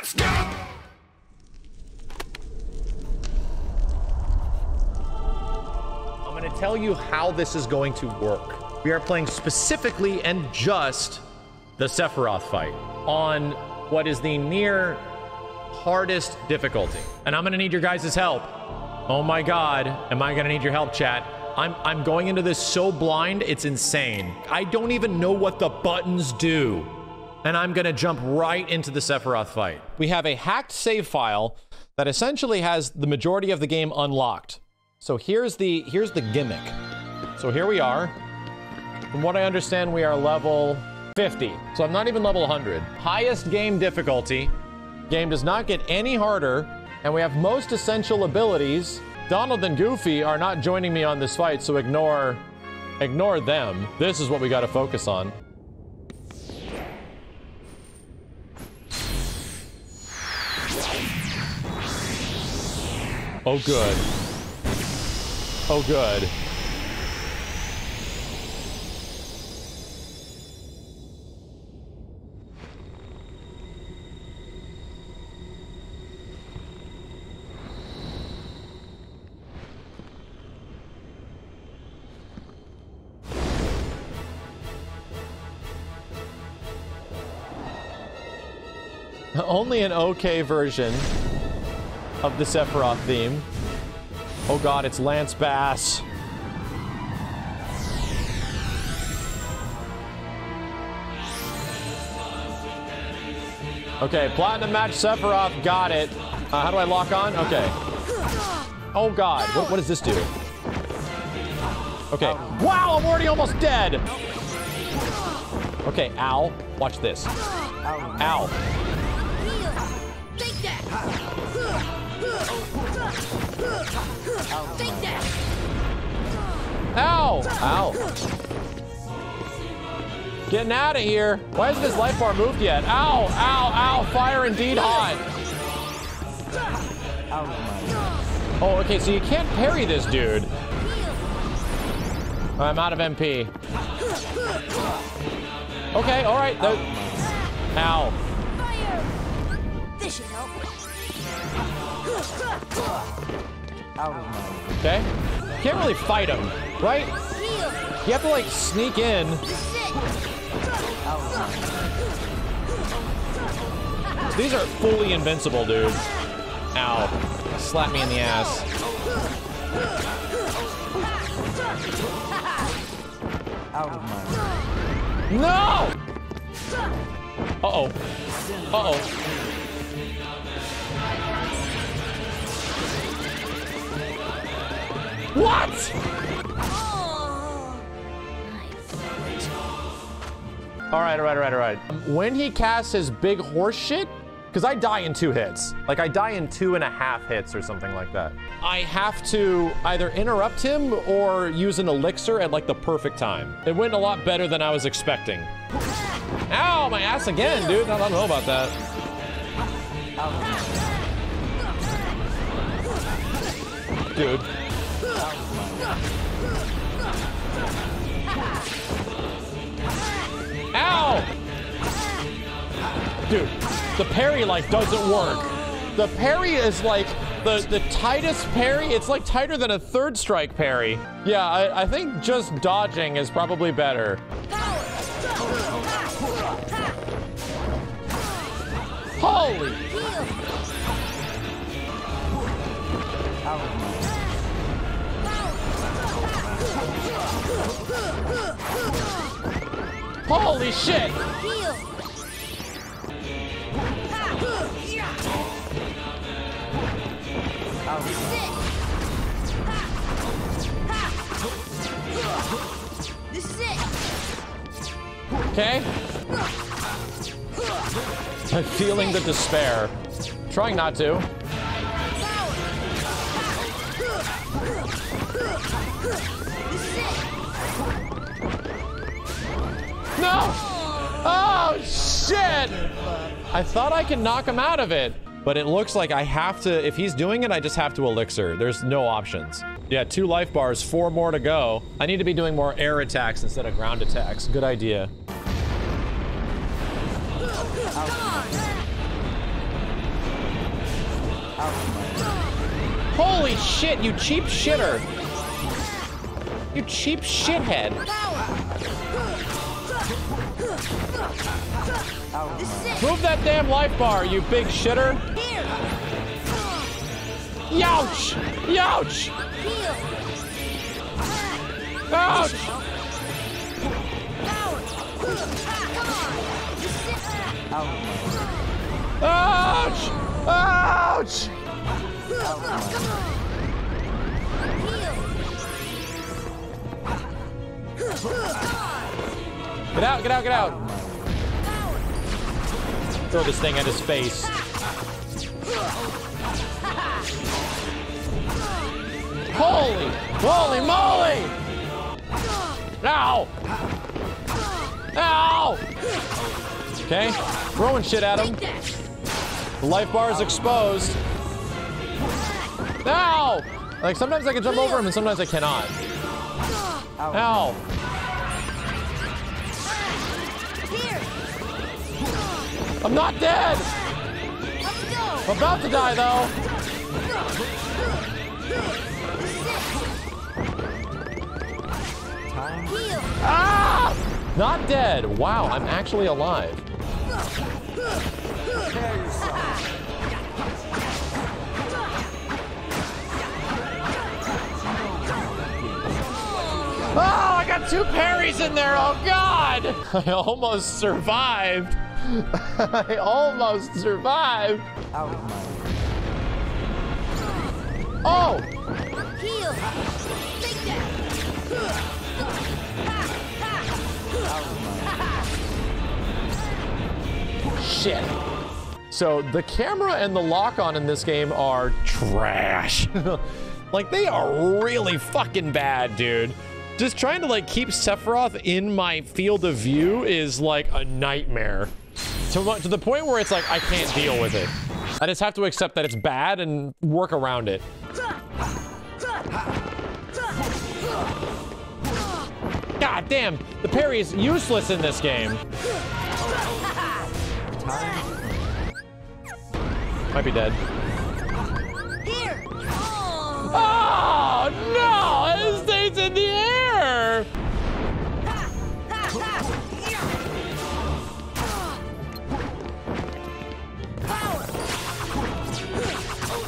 Let's go! I'm to tell you how this is going to work. We are playing specifically and just the Sephiroth fight on what is the near hardest difficulty. And I'm to need your guys' help. Oh my god, am I to need your help, chat? I'm I'm going into this so blind, it's insane. I don't even know what the buttons do. And I'm going to jump right into the Sephiroth fight. We have a hacked save file that essentially has the majority of the game unlocked. So here's the here's the gimmick. So here we are. From what I understand, we are level 50. So I'm not even level 100. Highest game difficulty. Game does not get any harder, and we have most essential abilities. Donald and Goofy are not joining me on this fight, so ignore ignore them. This is what we got to focus on. Oh good. Oh good. Only an okay version of the Sephiroth theme. Oh god, it's Lance Bass. Okay, Platinum Match Sephiroth, got it. Uh, how do I lock on? Okay. Oh god, what, what does this do? Okay. Wow, I'm already almost dead! Okay, ow. Watch this. Ow. Ow! Ow. Getting out of here. Why hasn't this life bar moved yet? Ow! Ow! Ow! Fire indeed hot. Oh, okay, so you can't parry this dude. I'm out of MP. Okay, alright. no- Ow. Fire! This should help. Okay? You Can't really fight him, right? You have to, like, sneak in. This is it! These are fully invincible, dude. Ow. Slap me in the ass. No! Uh-oh. Uh-oh. What? My foot. All right, all right, all right, all right. When he casts his big horse shit, because I die in two hits. Like, I die in two and a half hits or something like that. I have to either interrupt him or use an elixir at, like, the perfect time. It went a lot better than I was expecting. Ow, my ass again, dude. I don't know about that. Dude. Ow! Dude, the parry like doesn't work. The parry is like the the tightest parry. It's like tighter than a third strike parry. Yeah, I, I think just dodging is probably better. Holy! Holy shit! This is it! Okay. I'm feeling the despair. Trying not to. No! Oh, shit! I thought I could knock him out of it. But it looks like I have to, if he's doing it, I just have to elixir. There's no options. Yeah, two life bars, four more to go. I need to be doing more air attacks instead of ground attacks. Good idea. Holy shit, you cheap shitter. You cheap shithead. Move that damn life bar, you big shitter. Youch! Youch! Ouch! This. Ouch! Ouch! Get out, get out, get out. Throw this thing at his face. Holy, holy moly! Ow! Ow! Okay, throwing shit at him. The life bar is exposed. Ow! Like sometimes I can jump over him and sometimes I cannot. Ow! I'm not dead! I'm about to die though. Ah! Not dead. Wow, I'm actually alive. Oh, I got two parries in there. Oh, God. I almost survived. I almost survived. Oh, Heal. Take that. shit. So the camera and the lock on in this game are trash. like they are really fucking bad, dude. Just trying to like keep Sephiroth in my field of view is like a nightmare. To, to the point where it's like I can't deal with it. I just have to accept that it's bad and work around it. God damn, the parry is useless in this game. Might be dead. Here. Oh. Oh no!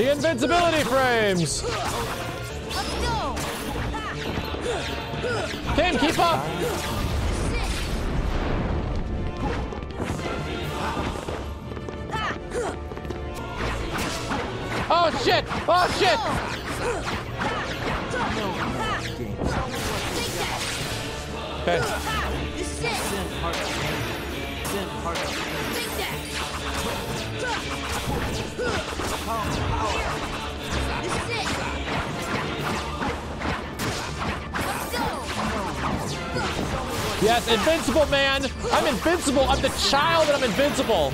The invincibility frames! Kim, keep up! Oh shit! Oh shit! Okay. Take that. Yes, invincible, man! I'm invincible! I'm the child and I'm invincible!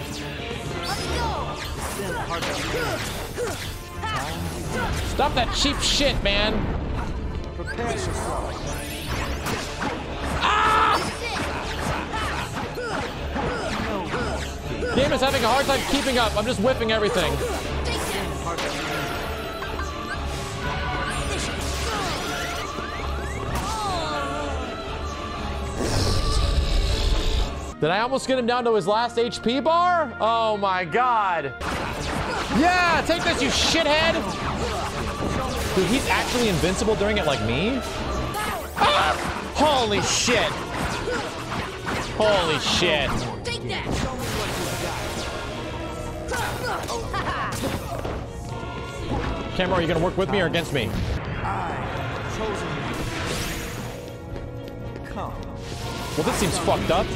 Stop that cheap shit, man! Game is having a hard time keeping up. I'm just whipping everything. Did I almost get him down to his last HP bar? Oh my god. Yeah, take this, you shithead! Dude, he's actually invincible during it like me? Ah! Holy shit! Holy shit. Camera, are you gonna work with me or against me? I chosen you. Come Well, this seems fucked up. to.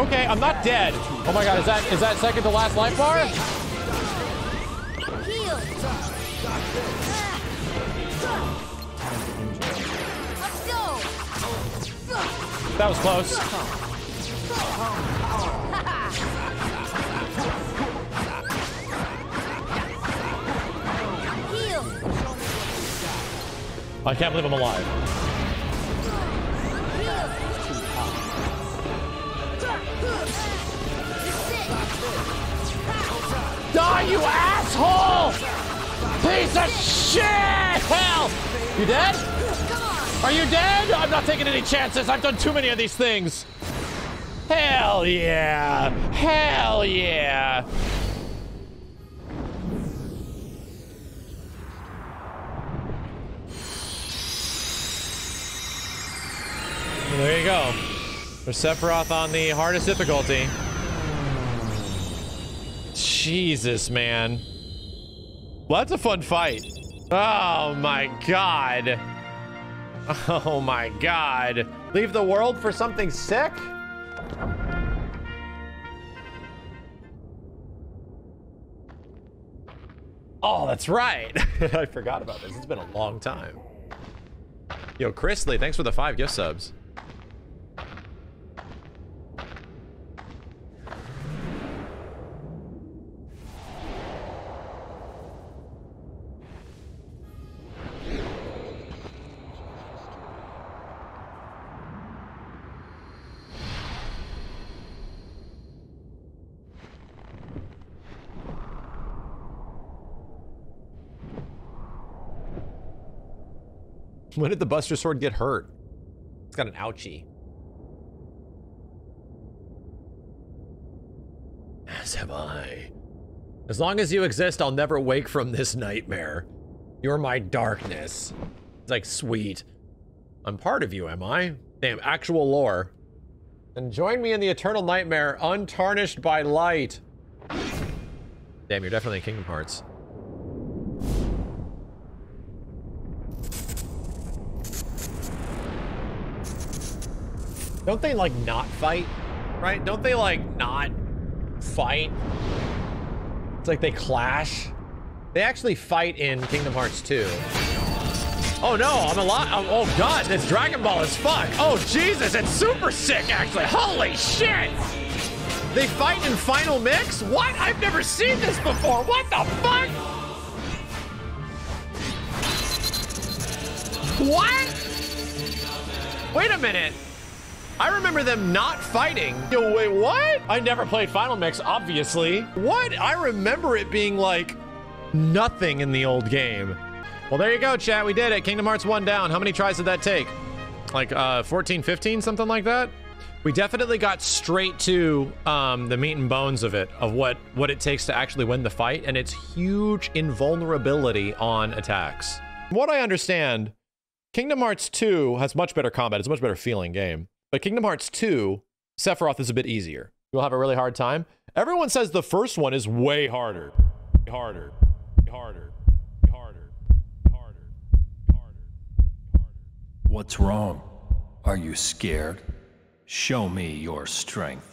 Okay, I'm not dead. Oh my god, is that is that second to last life bar? That was close. I can't believe I'm alive. Die, you asshole! Piece of shit! Hell! You dead? Are you dead? I'm not taking any chances. I've done too many of these things. Hell yeah! Hell yeah! There you go. For Sephiroth on the hardest difficulty. Jesus, man. Well, that's a fun fight. Oh my god. Oh my god. Leave the world for something sick? Oh, that's right. I forgot about this. It's been a long time. Yo, Chrisley, thanks for the five gift subs. When did the Buster Sword get hurt? It's got an ouchie. As have I. As long as you exist, I'll never wake from this nightmare. You're my darkness. It's like, sweet. I'm part of you, am I? Damn, actual lore. And join me in the eternal nightmare, untarnished by light. Damn, you're definitely in Kingdom Hearts. Don't they like not fight? Right? Don't they like not fight? It's like they clash. They actually fight in Kingdom Hearts 2. Oh no, I'm a lot. Oh, oh god, this Dragon Ball is fuck. Oh Jesus, it's super sick actually. Holy shit! They fight in Final Mix? What? I've never seen this before. What the fuck? What? Wait a minute. I remember them not fighting. Yo, wait, what? I never played Final Mix, obviously. What? I remember it being like nothing in the old game. Well, there you go, chat. We did it. Kingdom Hearts 1 down. How many tries did that take? Like uh, 14, 15, something like that? We definitely got straight to um, the meat and bones of it, of what, what it takes to actually win the fight, and it's huge invulnerability on attacks. What I understand, Kingdom Hearts 2 has much better combat. It's a much better feeling game. But Kingdom Hearts 2, Sephiroth is a bit easier. You'll have a really hard time. Everyone says the first one is way harder. Harder. Harder. Harder. Harder. Harder. What's wrong? Are you scared? Show me your strength.